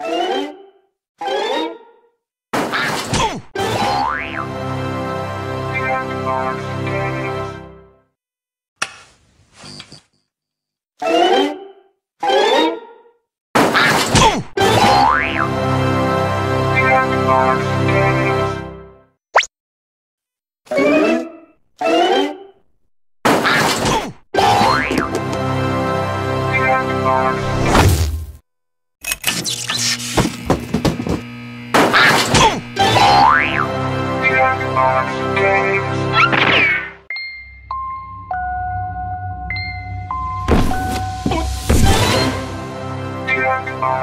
Música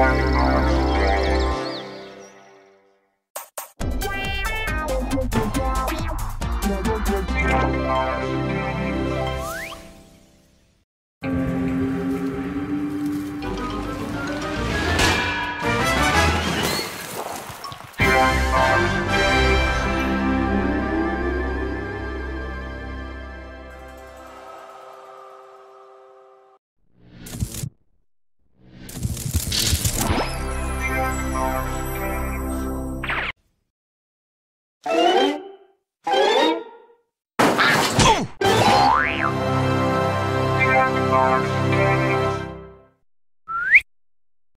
Thank Lord.